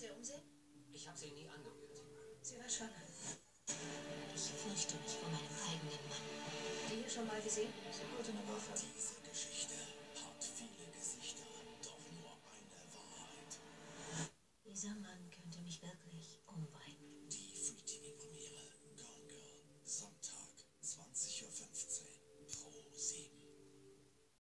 Sie um? Ich habe sie nie angerührt. Sie war schon. Ich fürchte mich vor meinem eigenen Mann. Die hier schon mal gesehen? Sie wurde eine Waffe. Diese Geschichte hat viele Gesichter, doch nur eine Wahrheit. Dieser Mann könnte mich wirklich